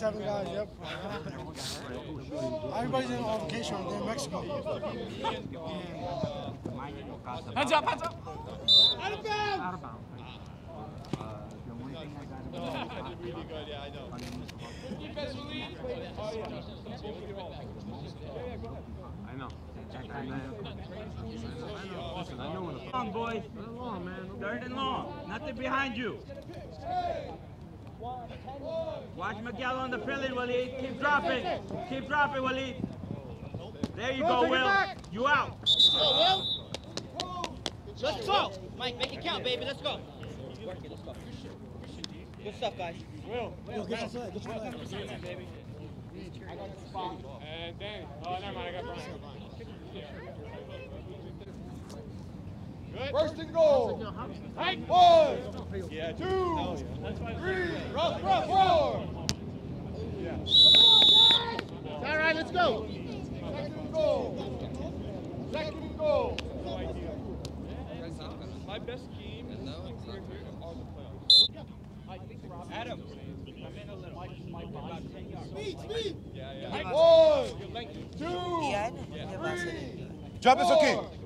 seven guys, yep. Everybody's on vacation. They're in Mexico. Hands up, hands up! Out of bounds! Out of bounds. Uh, the only thing I got about really good, yeah, I know. I know. I know. Listen, I know when the long, boys. Long, man. Third and long. Nothing behind you. Watch Miguel on the penalty, Waleed. Keep dropping. Keep dropping, Waleed. There you go, Will. You out. Let's go, Will. Let's go. Mike, make it count, baby. Let's go. Good stuff, guys. Yo, get your flag. Get your flag. And Danny. Oh, never mind, I got Brian. Good. First and goal. Hey. One, Yeah, two, three, Rough, rough, four. All right, let's go. Second and goal. Second and goal. My best game in the the playoffs. Adam. Speed, speed. Yeah, yeah. One, two, three, Jump is okay.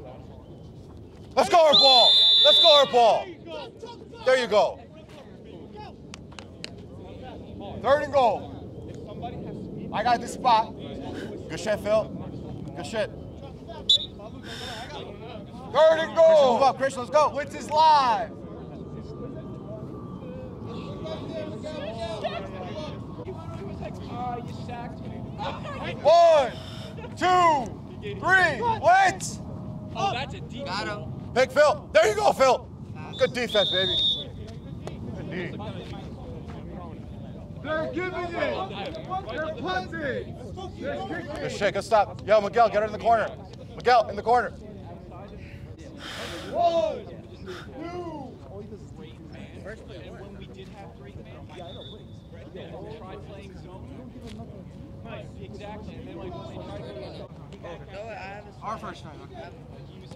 Let's go, our ball. Let's go, our ball. There you go. third and goal. Somebody has to be. I got this spot. Good shit, Phil. Good shit. Third and Christian, move goal. up. Christian, let's go. Blitz is live. You sacked me. One, two, three. Blitz. Oh, that's a deep. Got him. Big Phil. There you go, Phil. Good defense, baby. Good D. They're giving it. They're punting. They're kicking. Good shit. Good stop. Yo, Miguel, get her in the corner. Miguel, in the corner. One, two. And when we did have three man, yeah, I know. We tried playing zone. Right, exactly. And then like when they tried to go No, I have a Our first time.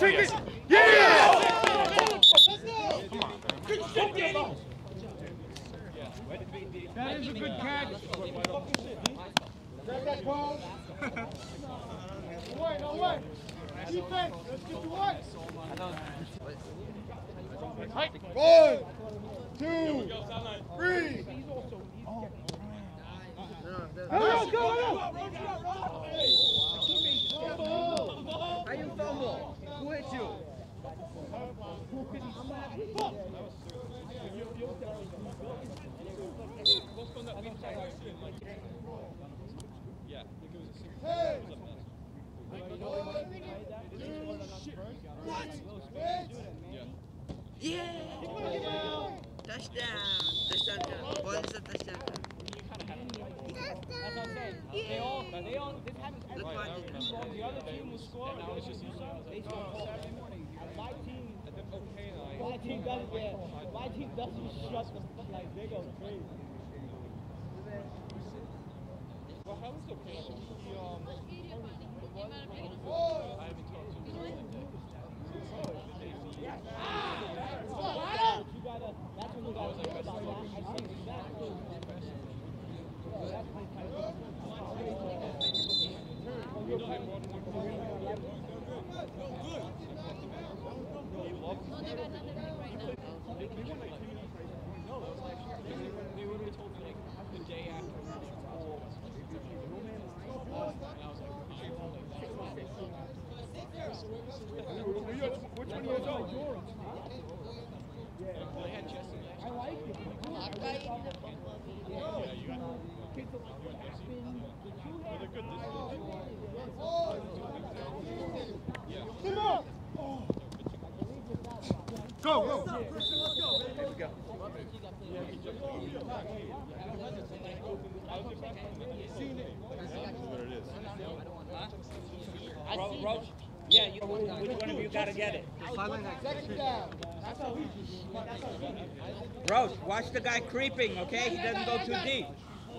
Take it! Yeah. Come on. That is a good catch. Grab that ball. No way, no way. Defense, let's get to work. One, two, three. Go, go, go. How you fumble? Touchdown. Touchdown. Ball touchdown. I'm saying. They all, they all, this happens every time. The other team will score. And it's just. They score Saturday morning. My team, okay, my team doesn't, yeah, my team doesn't shut the fuck, like, they go crazy. Well, how is okay? He, um, I haven't talked to him. You gotta, that's when you gotta think about that. I see exactly. They literally told me like the day after we were all And I was like, Which one you want? well, they had Jesse next. I like got two Go, go. Roach, yeah, you, you gotta get it? Second. Roach, watch the guy creeping, okay? He doesn't go too deep.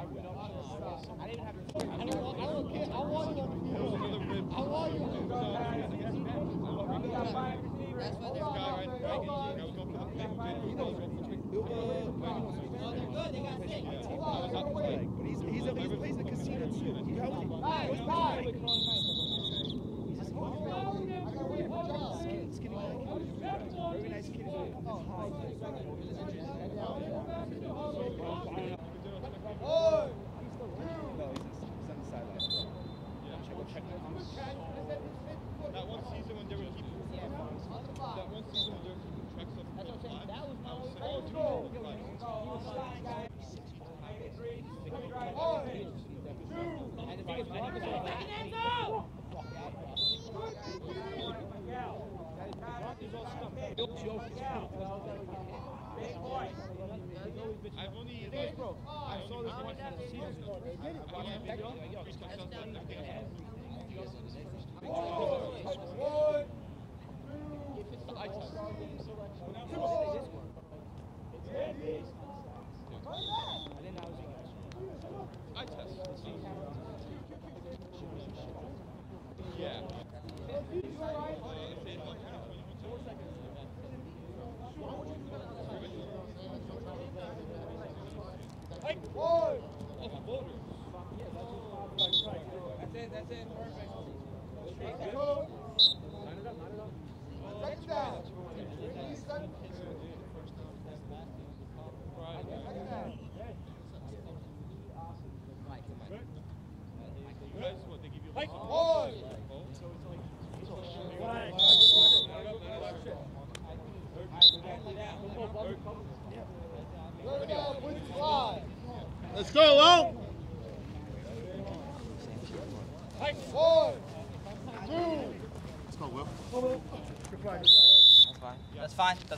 right again, man. That one season when they were keeping that one season when they were keeping tracks of top five, I was saying, oh, two, right. I've only, I saw this once in the season. Test. Yeah. Second down. Guys, what, they give you One. Third down, blitz five. Let's go, Lo. One, two, Let's go, Will.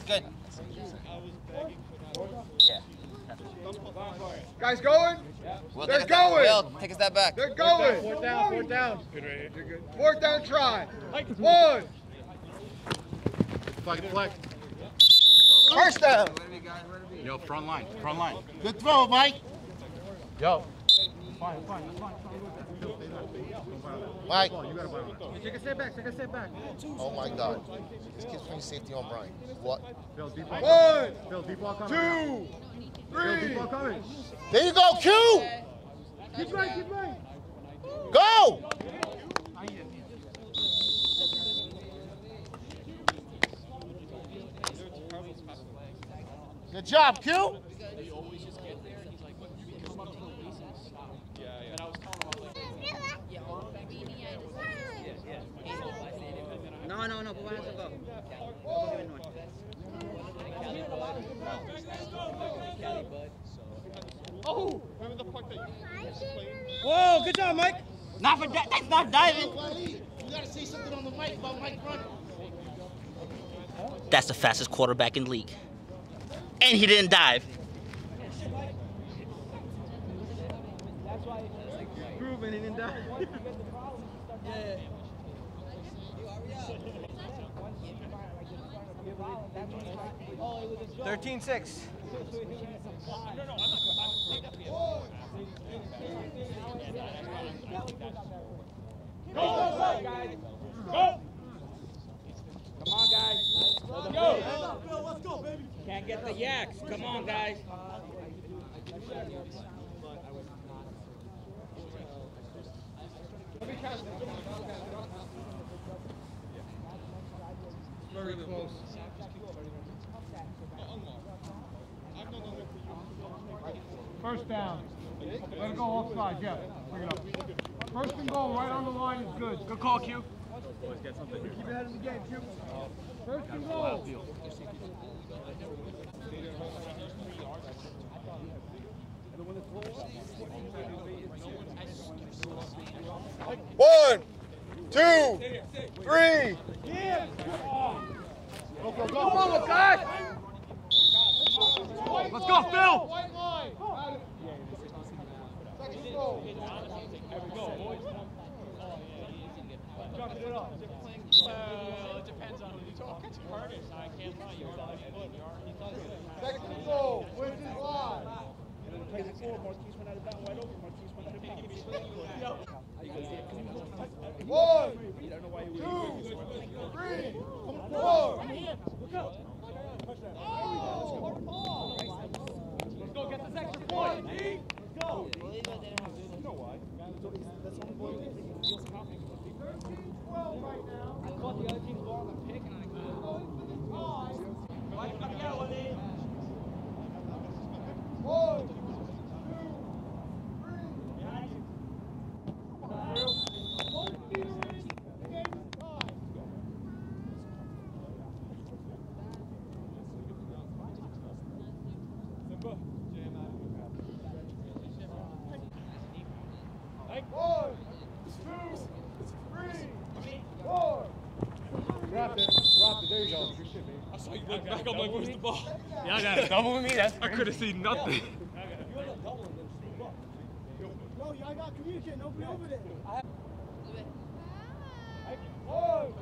That's good. Yeah. Guys going? We'll They're take step- going. Will, take a step back. They're going. Fourth down, fourth down. Good right here. Fourth down try. One. Flag, flag. First down. Yo, front line, front line. Good throw, Mike. Yo. Mike. Take a step back, take a step back. Oh my God. This kid's playing safety on Brian. What? Phil, deep ball. One, Phil, deep ball coming. two, three. coming. There you go, Q! Keep right, keep right. Go! Good job, Q! Oh! Remember the part that you used to play? Whoa, good job, Mike. Not for that. That's not diving. You gotta say something on the mic about Mike running. That's the fastest quarterback in the league. And he didn't dive. That's Proven he didn't die. Thirteen six. Come on, guys. Let's Go. Can't get the yaks. Come on, guys. Very close. First down. Let it go offside, yeah. Bring it up. First and goal, right on the line is good. Good call, Q. Boys, get something. Keep your head in the game, Q. First and goal. One, two, three. Go, go, go. Let's go, Phil. White two, three, four. Let's go get this extra point. I caught the other team's ball on the pick and I One, One, two, three, four. Drop it. Drop it. There you go. Good shit, baby. I saw you look back, I'm like, where's the ball? Yeah, I got a double with me. That's I could have seen nothing. Yo, y'all got communicate. Nobody over there. One,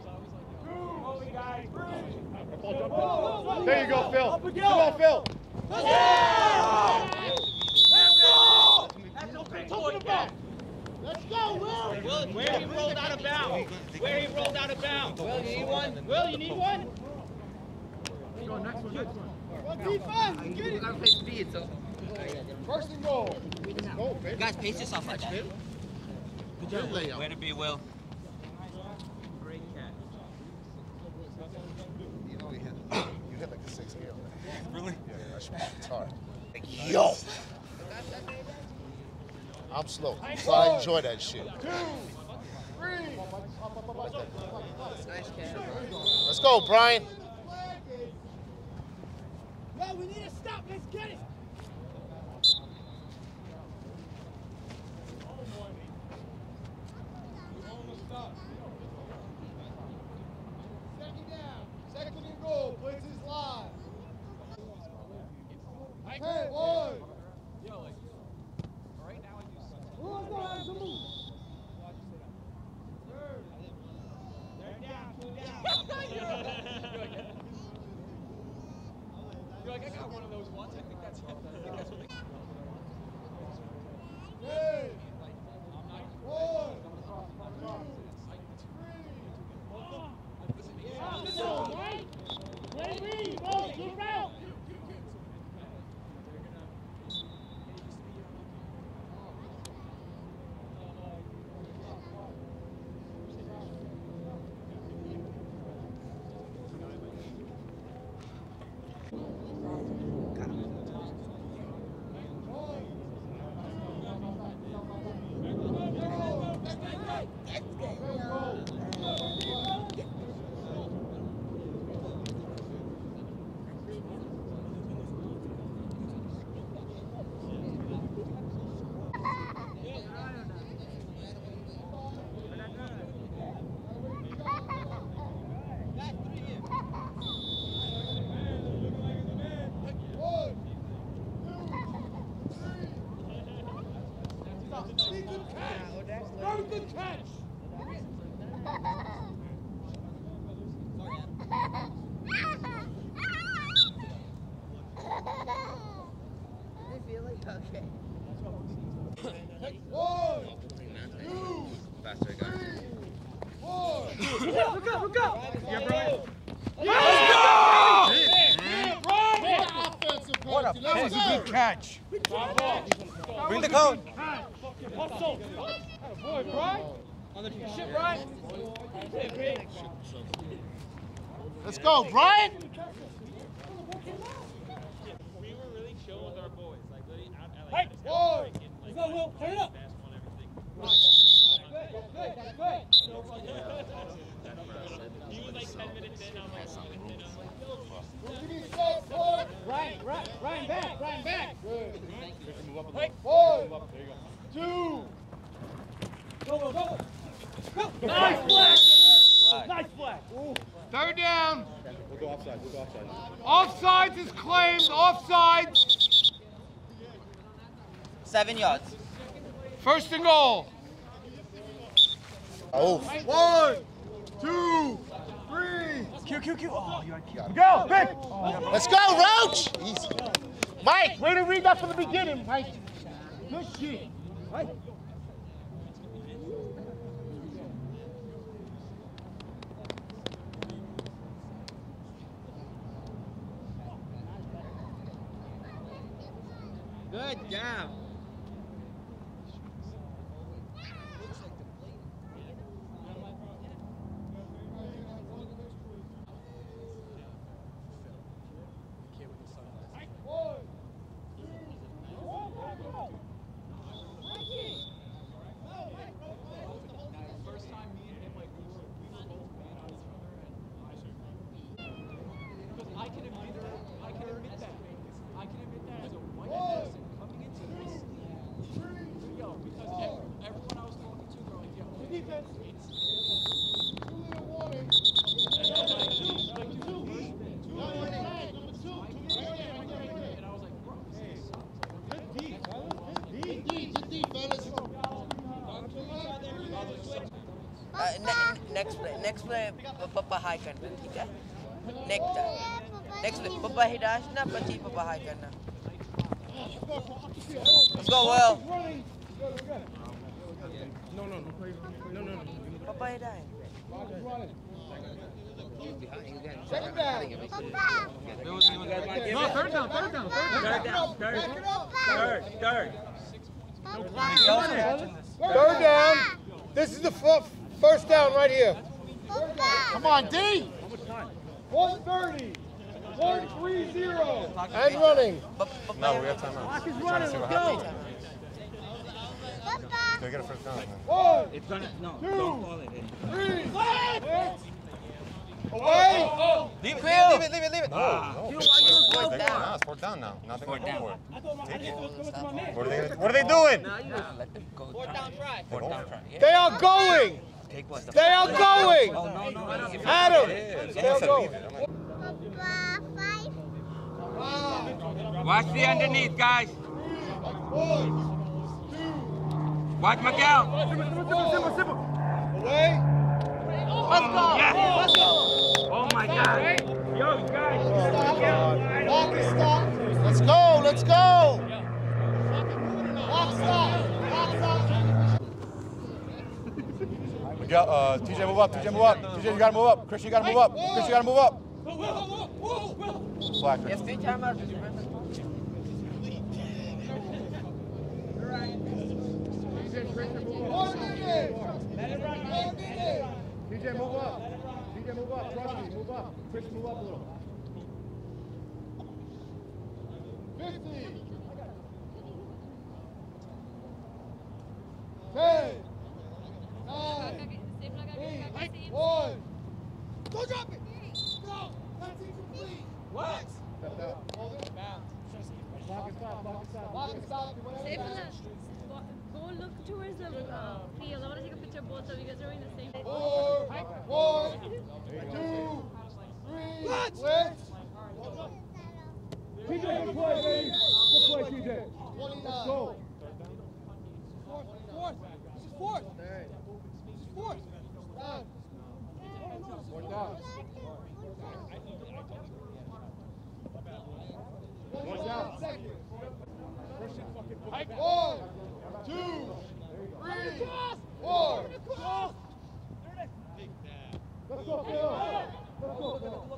two, guys. Three. There you go, Phil. Come on, Phil. Let's go, Will. Will, where he rolled out of bounds. Where he rolled out of bounds. Will, you need one? Will, you need one? Well, defense. Get it. play speed, so. First and goal. Go. Guys, pace yourself like that. Good layout. Way to be, Will. You know, you hit, you hit like a six game. Really? Yeah, yeah, I should it's hard. Yo! I'm slow, so I enjoy that shit. Two, three. Let's go, Brian. Yo, we need to stop. Let's get it. think that's, I think that's what they Let's go, Brian. We were really chill with our boys. Like, literally out like, whoa. Let's go, Will. Turn it up. He was like 10 minutes in, I'm like 10 minutes in, I'm like, Ryan, Ryan, Ryan back, Ryan back. Good. Move up. One, two. Go, go, go. Go. Nice flag. Nice flag. Third down. We'll go offside. We'll go offside. Offsides is claimed. Offsides. Seven yards. First and goal. Oh, One, two, three. Q, Q, Q. Oh, you had. Go, Vic. let's go, Roach. Easy. Mike, way to read that from the beginning, Mike. Good shit. Good job. I can admit that. I can admit that. I can admit that as a white person coming into this. Yo, because ev- everyone I was talking to, they're like, yo, it's, it's and I was like, bro, Uh, ne- next play, next play, papa high करना ठीक है next next play पप्पा ही डाशना पति पप्पा high करना Let's go, Will. No, no, no. No, no, no. Papa hi dash. Second down. No, third down, third down, third down. Third down. Third. Third. Third. Third down. This is the f- first down right here. Come on, D. 130. 130. And running. No, we have time out. Clock is running. Let's go. Can I get a first down? One, It's gonna. No. Two. Don't call it. three, away. Leave it, leave it, leave it, leave it. No, Ah. no. Dude, It's why you fourth fourth down. down? Now it's fourth down now. Nothing Fourth to go down. for. Take it. What are they, gonna- what are they doing? Let them go. Fourth down try. They're going. They are going. Take what? The They are going. Oh no no no. Adam. Yeah, They are going. leave it. I'm like, Watch the underneath, guys. Watch Miguel. Away. Let's go. Yes. Let's go. Oh my God. Yo, guys. Clock is stopped. Let's go. Let's go. Clock stop. Clock stop. Miguel, uh, TJ, move up. TJ, move up. TJ, you gotta move up. Chris, you gotta move up. Chris, you gotta move up. Flag. Yes, two timeouts. One minute. One minute. TJ, move up. TJ, move up. Trust me, move up. Chris, move up a little. 50. 10. 9. 8. 1. Go drop it. Go. That's incomplete. What? Out. That. go look towards the uh, field. I want to take a picture of both of you guys are the same. Four. One. Two. Three. TJ, good play. Good play, TJ. 29. Let's go. Fourth. Fourth. This is fourth. This is fourth. Done. Fourth down. One down. Second. Christian, fucking put One, it back. two, three, four. Let's go, Phil. Let's go, Phil.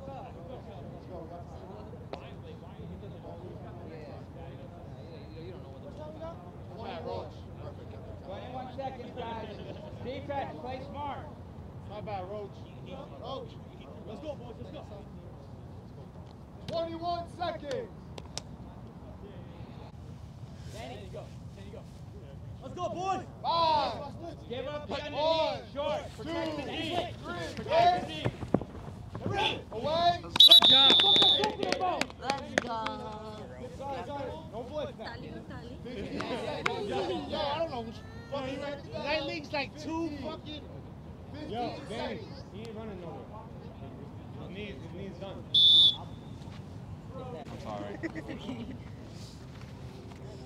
Twenty-one seconds, guys. Defense, play smart. My bad, Roach. Roach. Let's go, boys. Let's go. 21 seconds. Danny, you go. Danny, go. Let's go, boys. Five. Give up the One. Short. two, three. Away. Let's go. Play. Tally or? Yo, I don't know. Fucking that league's like two fucking. Yo, Danny, he ain't running nowhere. His knees, his knees done. I'm sorry.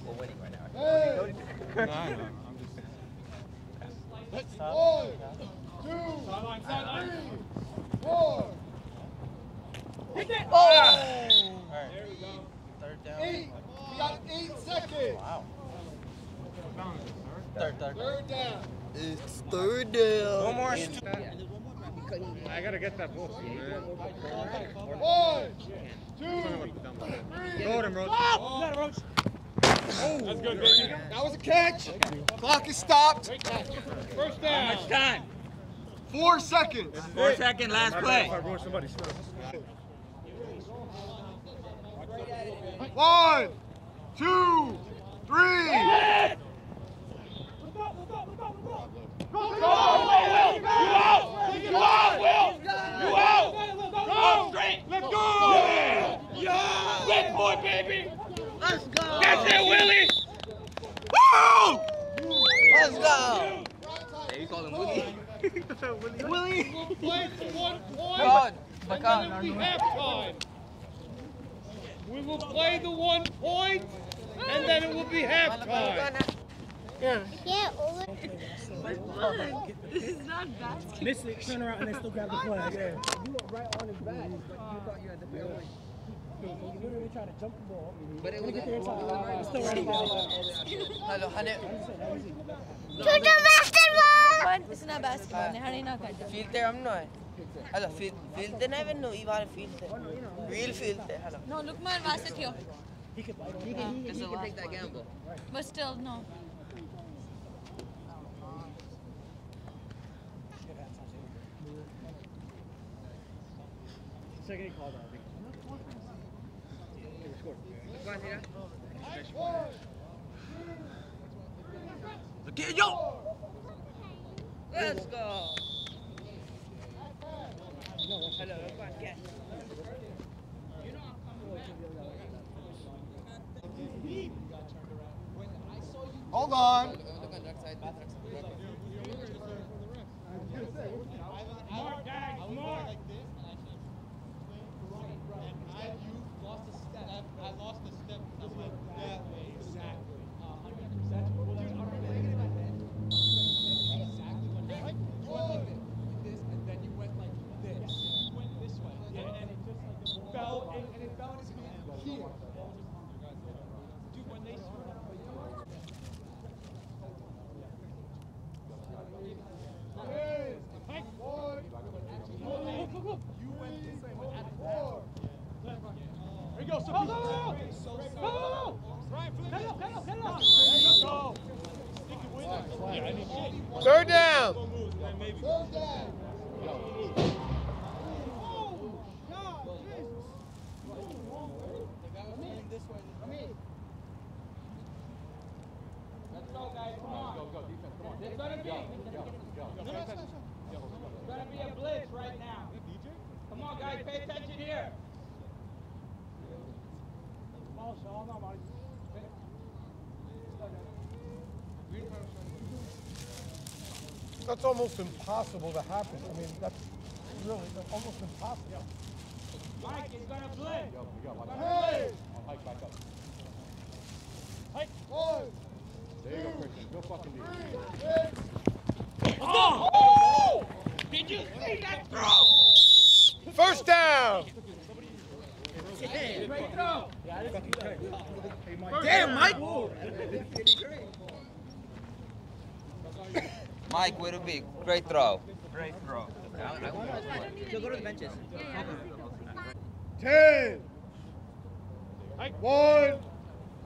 We're winning right now. Hey. no, I know. I'm just. One, two, three, four. Ah! Oh! There we go. Third down. Eight. We got eight seconds. Wow. Third, third. Third down. It's third down. One more. I gotta get that ball, man. One, two, three. Go him, Roach. Oh, That's good, baby. that was a catch. Clock is stopped. First How down. much time? Four seconds. Four second, last play. somebody One, two, three. Let's go! Yeah! Big boy, baby! Let's go. That's it, Willie! Let's go. Hey, you call him Willie? Willie. Play for one point. God. And then it'll be halftime. We will play the one point, and then it will be halftime. Yeah, over. This is not basketball. Miss it, turn around and then still grab the flag. Yeah. You were right on his back, but you thought you had the fair You literally trying to jump the ball. But it was Get there inside. It's still right ball. Hello, honey. छोटा but it's not basketball. How do you not cut Field there, I'm not. Hello, field, field there, I even know. You are a field there. Real field there, hello. No, look, man, was it here? He could, he could, he could, he could take that gamble. But still, no. Second call, I think. Go on, Tira. Yo! Let's go hello. Hold on. Mark, guys, Mark! Here you go, go, go, go, go, go. Third down. Third down. Let's go, guys, come on. Go, go, defense, come on. It's gonna be. It's gonna be a blitz right now. Come on, guys, pay attention here. That's almost impossible to happen. I mean, that's really that's almost impossible. Mike is gonna blitz. Hey. Hike back up. One, There you go, Christian. Go fucking deep. Oh! six. Oh! Did you see that throw? First down. Great throw. damn Mike Mike with a big great throw great throw so go to the benches Ten. One,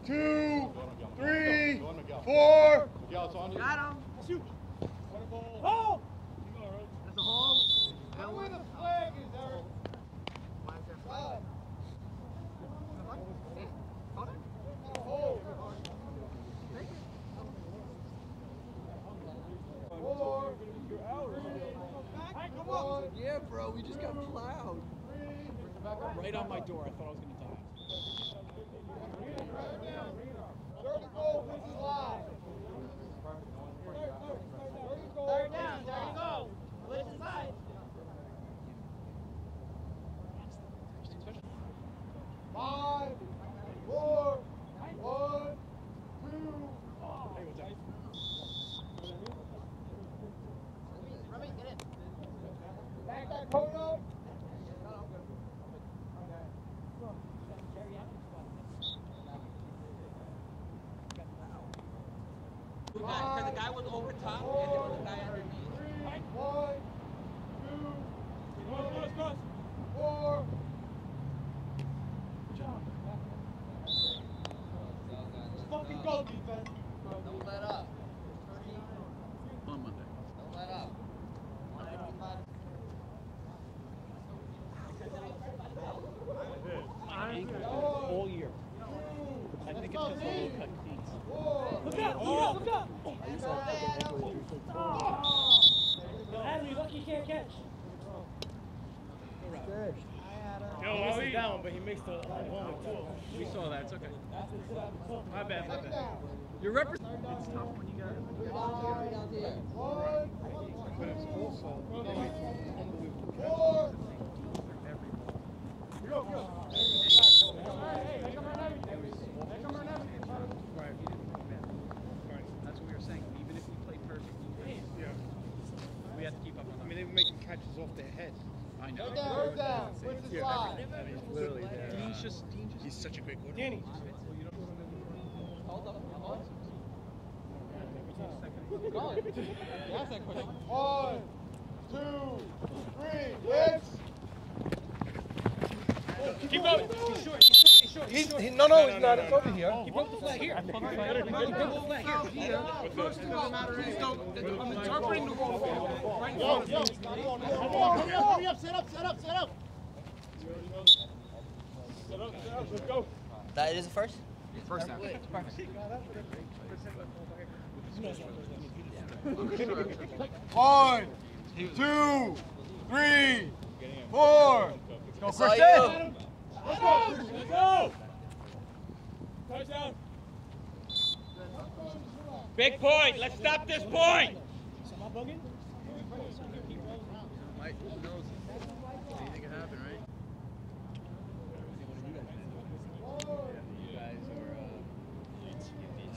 two, three, four. Miguel, it's got him Oh! That's a hold. Now where the flag is, Eric? Yeah, bro, we just got plowed. Right on my door. I thought I was gonna die. Third and goal, this is live. Third down, third and goal. Which is live. Five, four, one, two. Back that coat up. Because the guy was over top and there was a guy underneath. One, two, four. Fucking go, defense. Don't let up. On Monday. Don't let up. All year. I think it's because the low cut cleats. Look out! Look out! Look out! Yo, Hadley, lucky you can't catch. Yo, He misses Ali. down, but he makes the line home too. We saw that. It's okay. My bad, my bad. You're representing. It's tough when you got. But it's also Four. That's what we were saying. Even if we play perfect, yeah. we have to keep up on I mean, they were making catches off their head. I know. Third down, live. I mean, literally there. Dean's just. Dean just. He's such a great quarterback. Danny. Hold up. Hold up. One, two, three, blitz. Keep going. He's short. He's short. He's, he, no, no, he's not. It's over here. He broke the flag here. He broke the flag here. I'm interpreting the rule. Right in front of yo, you. hurry up, hurry up, set up, set up, set up. Let's go. That is the first? First down. One, two, three, four. Go, Saw Christian. you. Go. Touchdown. Big point. Let's stop this point. Am I bugging? Mike, who knows? Anything can happen, right? You guys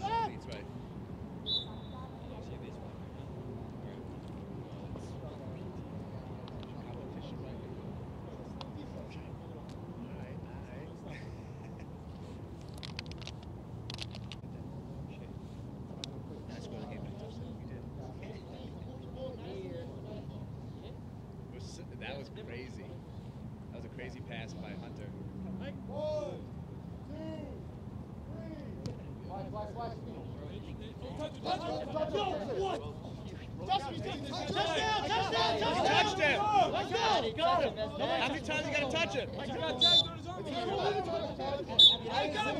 are, uh, Leeds, right? Competition, right? Alright, alright. I scored a game by touchdown. We did. It was, that was crazy. That was a crazy pass by Hunter. One, two, three. Flash, flash, flash. Touchdown, touchdown, touchdown. Touchdown. Got him. How many times you gotta touch him? I got him,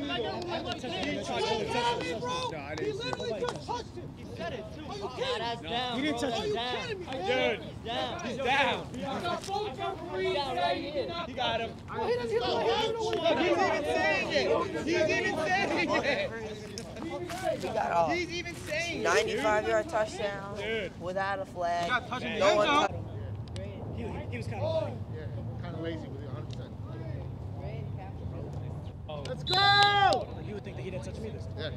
I got him. I got him. He got me, bro. No, I He didn't see it. literally just touched him. He said it, too. Are you kidding That's me? down. He didn't bro. touch Are you Down. kidding me? Dude, Down. he's down. I got both referees Down right here. He got him. Well, he doesn't he doesn't know what Look, he's even saying it. He's even saying it. He got off. He's even saying it. 95 yard touchdown Dude. without a flag. got touched in the No end one zone. touched He, he, he was kind of oh. lying. Yeah, kind of lazy with it, 100%. Let's go! You would think that he didn't touch me this time. Yeah.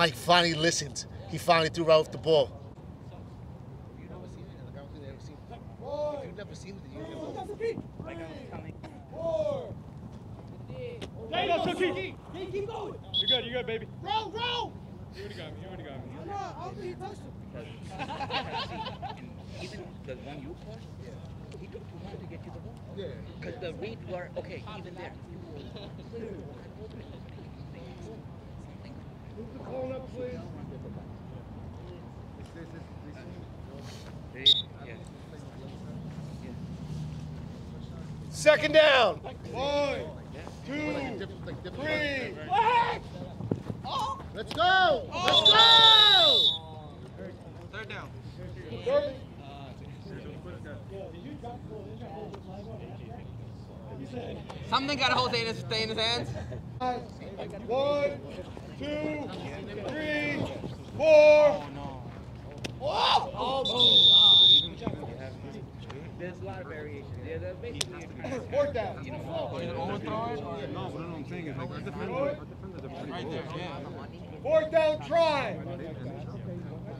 Mike finally listened. He finally threw Ralph the ball. You've never seen it, like I don't think they ever seen it. If you've never seen it, then you never Four. There you go, Cookie. Hey, keep going. You're good, you're good, baby. Roll, roll. You already got me, you already got me. Come on, I don't think he touched him. even the one you caught, he took too long to get you the ball. Yeah. Because the read were, okay, even there. You were clearly wide open. Something. Move the phone up, please. They, yeah. Second down. One, two, Three. Let's go! Let's go! Third down. Something got to hold stay in his, stay in his hands. One, two, three, four. There's a lot of variation. Yeah, that's basically Fourth down. No, but what I'm saying is like our defenders, our defenders right there. Yeah. Fourth down try.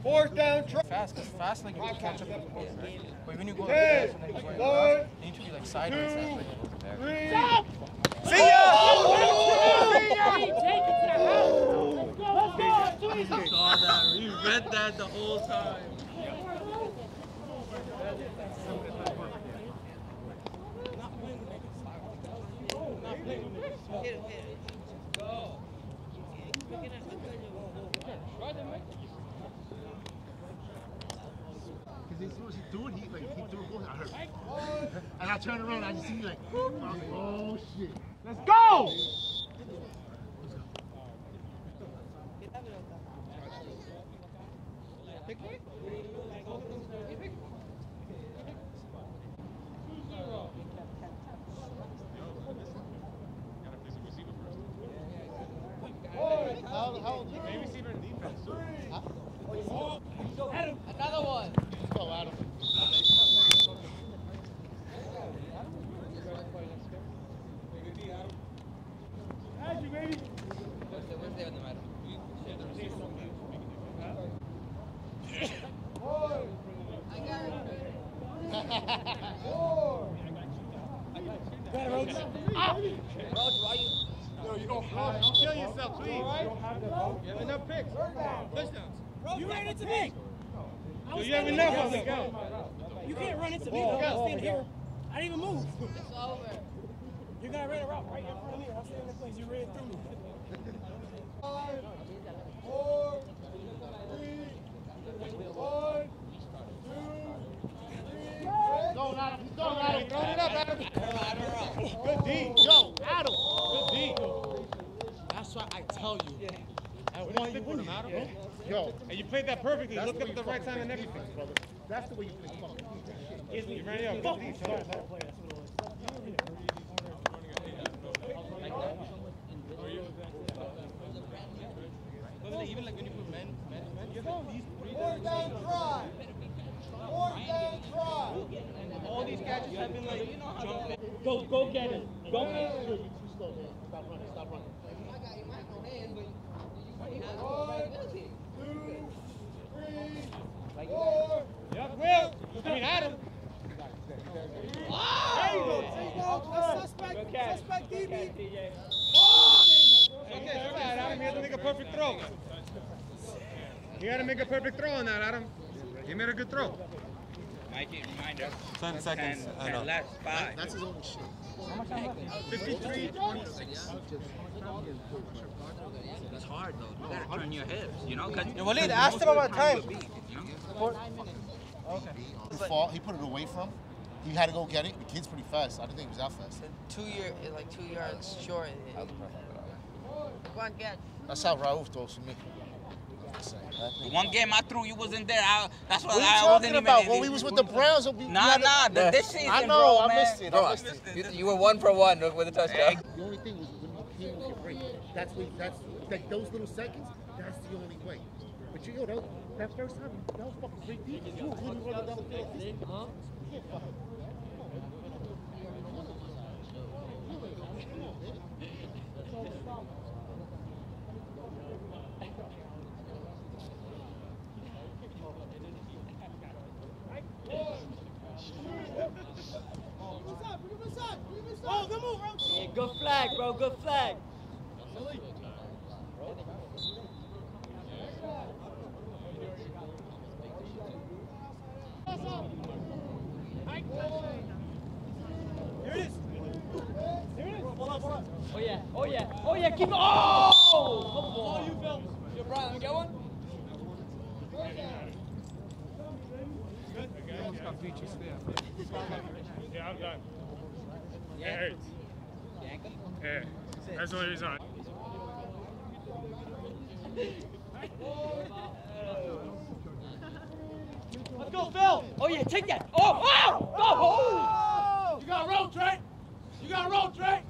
Fourth down try. Fast, cause fast like you can catch up with the ball. But when you go Ten, like this, when you one, go, you need to be like sideways. two, like, three. See ya! You saw that. You read that the whole time. Because as soon as he threw it, he like he threw a ball, I heard. And I turned around, I just see you like, I was like, oh shit. Let's go. Another one. Go, Adam. Yo, you don't have Don't kill yourself, please. You don't have the You have enough picks. Touchdowns. You ran into me. I Yo, was you have standing enough here. of it. Go. You can't run into me. Ball, though. I'm ball, standing ball. here. I didn't even move. It's over. You guys ran a route right in front of me. I'm standing in the place. You ran through me. Five, four, three, one, two, three. Go, Adam. He's going, Adam. Throw it up, Adam. Good D. Go, Adam. Good D. That's why I tell you. I want you Adam. Yo, And you played that perfectly. that's Look the up at the right time and everything. That's the way you play fucking defense. You ran out. Good D. Sorry, sorry. Even like when you put men, men, men, you Fourth down try. Fourth down try. all these gadgets have been like jumping. Go, go get it. Go get it. You're too slow, man. Stop running, stop running. One, two, three, four. Yup, Will. I mean, Adam. There you go. There you go. Suspect, suspect DB. Okay, that's right, Adam. You have to make a perfect throw. You got to make a perfect throw on that, Adam. You made a good throw. Mikey, reminder. 10 seconds. I know. Last five. That's his only shit. 53, 20. It's hard though. You gotta turn your hips, you know? Cause Yo, Walid, ask him about time. you know? He fought, he put it away from. He had to go get it. The kid's pretty fast. I didn't think he was that fast. Two year, like two yards short. Go on, get. That's how Rauf throws for me. The one game I threw, you wasn't there. I, that's why What are I talking wasn't about? When we was with the Browns, we, we Nah, had a- nah, the- this season, I know, bro, I man. missed it. Bro, I missed it. you, you were one for one with a touchdown. The only thing was when you came with your break. That's what, that's like those little seconds. That's the only way. But you, yo, that, that first time, that was fucking great defense. You were really running down the field. Huh? You can't fucking. Oh, good move, bro. Yeah, good flag, bro. Good flag. Here it is. Here it is. Hold up, hold up. Oh yeah. Oh yeah. Oh yeah. Keep it. Oh! Oh, you Bill. Yo, Brian, let me get one. Yeah, I'm done. It hurts. Yeah. That's only reason. I- Let's go, Phil. Oh yeah, take that. Oh, oh, oh. You got to roll, Trey. You got to roll, Trey.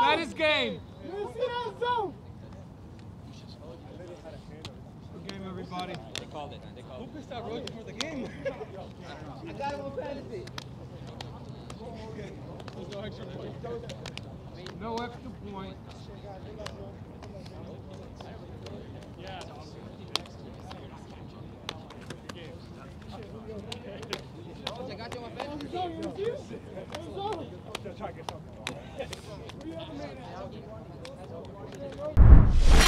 That is game. Good game, everybody. They called it. They called Who pissed out Roger for the game? I got him on fantasy. No extra point. Yeah. I got you on fantasy. Try to get something.